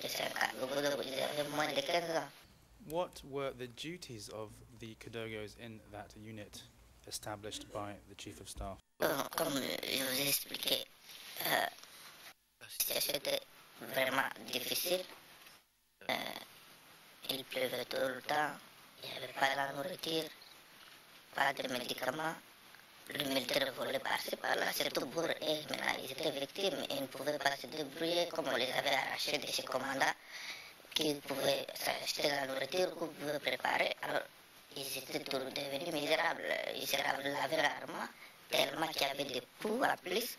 que c'est un Kadogo, donc il avait moins de 15 ans. What were the duties of the Kadogos in that unit established by the Chief of Staff? Il pleuvait tout le temps, il n'y avait pas de nourriture, pas de médicaments. Le militaire volait par-ci par-là, surtout pour eux. Maintenant, ils étaient victimes et ils ne pouvaient pas se débrouiller comme on les avait arrachés de ces commandants qui pouvaient s'acheter la nourriture ou pouvaient préparer. Alors, ils étaient tous devenus misérables. Se lavaient rarement, tellement qu'il y avait des poux en plus.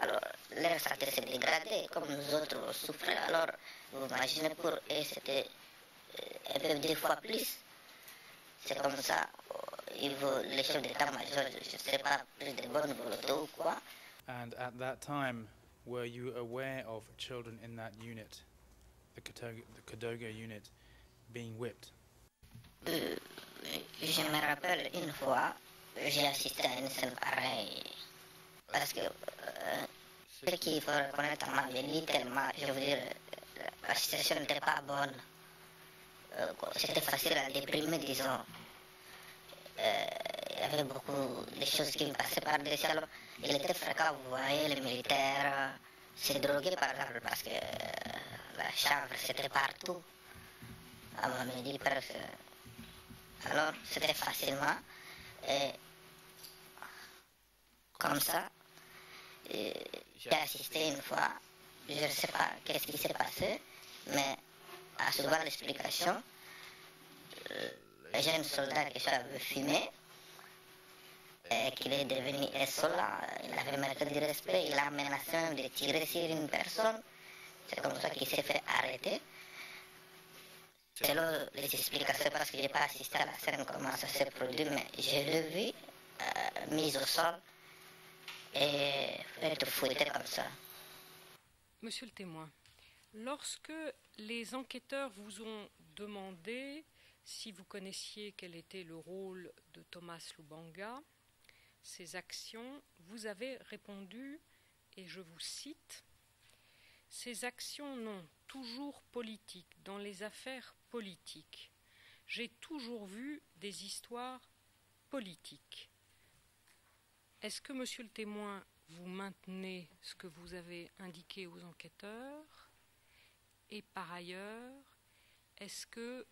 Alors, leur santé s'est dégradée, comme nous autres on. Alors, vous imaginez, pour eux, c'était euh, deux fois plus. C'est comme ça. Il veut, les chefs d'état-major, je ne sais pas, plus de bonne volonté ou quoi. And at that time, were you aware of children in that unit, the Kadogo, the Kadogo unit, being whipped? Euh, je me rappelle une fois, j'ai assisté à une scène pareille. Parce que euh, ce qu'il faut reconnaître à ma vie, tellement, je veux dire, la situation n'était pas bonne. Euh, quoi, C'était facile à déprimer, disons. Euh, beaucoup de choses qui passaient par-dessus. Alors, il était fréquent, vous voyez, les militaires euh, se droguaient, par exemple, parce que euh, la chanvre, c'était partout. Midi, presque. Alors, c'était facilement. Et comme ça, euh, j'ai assisté une fois, je ne sais pas qu'est-ce qui s'est passé, mais à souvent l'explication, euh, le jeune soldat qui avait fumé, et qu'il est devenu insolent, il avait manqué de respect, il a menacé même de tirer sur une personne. C'est comme ça qu'il s'est fait arrêter. Selon les explications, parce que je n'ai pas assisté à la scène, comment ça s'est produit, mais je l'ai vu euh, mis au sol et fait fouetter comme ça. Monsieur le témoin, lorsque les enquêteurs vous ont demandé si vous connaissiez quel était le rôle de Thomas Lubanga, ses actions, vous avez répondu, et je vous cite, Ces actions non, toujours politiques, dans les affaires politiques. J'ai toujours vu des histoires politiques. Est-ce que, monsieur le témoin, vous maintenez ce que vous avez indiqué aux enquêteurs? Et par ailleurs, est-ce que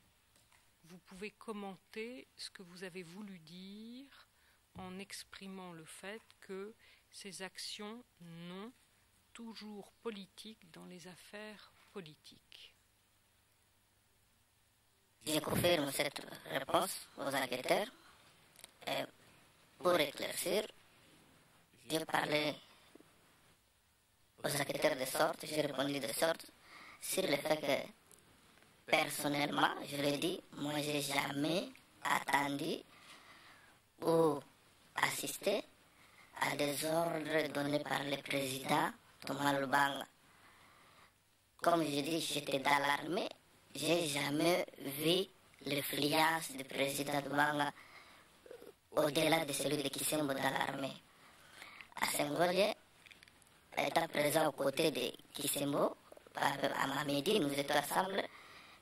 vous pouvez commenter ce que vous avez voulu dire en exprimant le fait que ces actions n'ont toujours politiques dans les affaires politiques Je confirme cette réponse aux enquêteurs. Et pour éclaircir, je parlais aux enquêteurs de sorte, j'ai répondu de sorte sur le fait que personnellement, je l'ai dit, moi j'ai jamais attendu ou assisté à des ordres donnés par le président Thomas Lubanga. Comme je dis, j'étais dans l'armée, j'ai jamais vu l'influence du président Lubanga au-delà de celui de Kisembo dans l'armée. À Sengolye, étant présent aux côtés de Kisembo, à Mamedi, nous étions ensemble,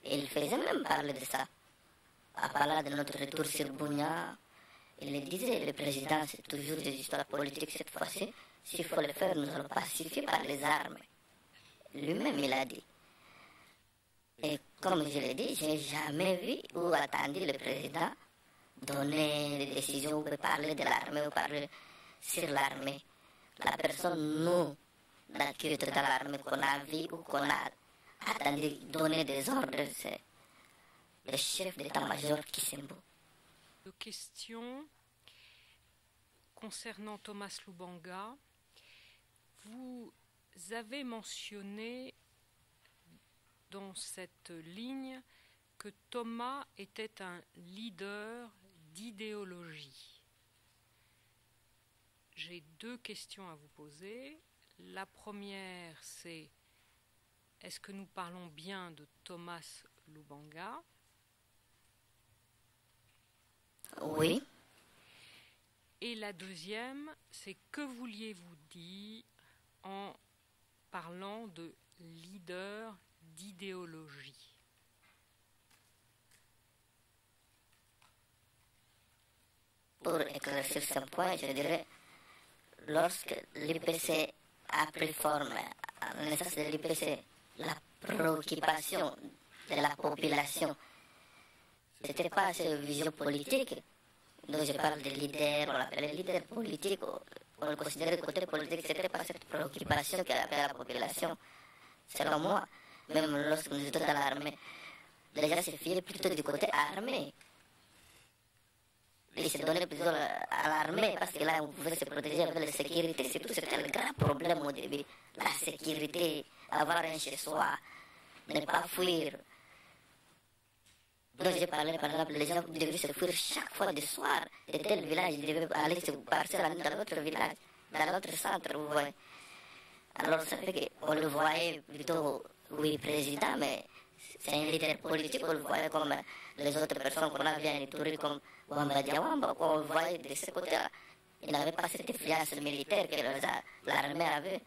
et il faisait même parler de ça. En parlant de notre retour sur Bounia, il disait, le président, c'est toujours des histoires politiques cette fois-ci. S'il faut le faire, nous allons pacifier par les armes. Lui-même, il a dit. Et comme je l'ai dit, je n'ai jamais vu ou attendu le président donner des décisions ou parler de l'armée ou parler sur l'armée. La personne, nous, qui dans l'armée, qu'on a vu ou qu'on a attendu donner des ordres, c'est le chef d'état-major Kisembo. De questions concernant Thomas Lubanga. Vous avez mentionné dans cette ligne que Thomas était un leader d'idéologie. J'ai deux questions à vous poser. La première, c'est est-ce que nous parlons bien de Thomas Lubanga? Oui. Et la deuxième, c'est que vouliez-vous dire en parlant de leader d'idéologie? Pour éclaircir ce point, je dirais, lorsque l'IPC a pris forme, à la naissance de l'IPC, la préoccupation de la population, ce n'était pas cette vision politique dont je parle de leader, on l'appelait leader politique, on le considérait côté politique, ce n'était pas cette préoccupation qui avait la population. Selon moi, même lorsque nous étions dans l'armée, les gens se fiaient plutôt du côté armé. Ils se donnaient plutôt à l'armée parce que là, on pouvait se protéger avec la sécurité. Surtout, c'était le grand problème au début. La sécurité, avoir un chez soi, ne pas fuir. Donc, j'ai parlé, par les gens devaient se chaque fois du soir de tel village. Ils devaient aller se partir dans l'autre village, dans l'autre centre, vous voyez. Alors, ça fait qu'on le voyait plutôt, oui, président, mais c'est un leader politique, on le voyait comme les autres personnes qu'on a bien entourées, comme Wamba on le voyait de ce côté-là. Il n'avait pas cette influence militaire que l'armée avait.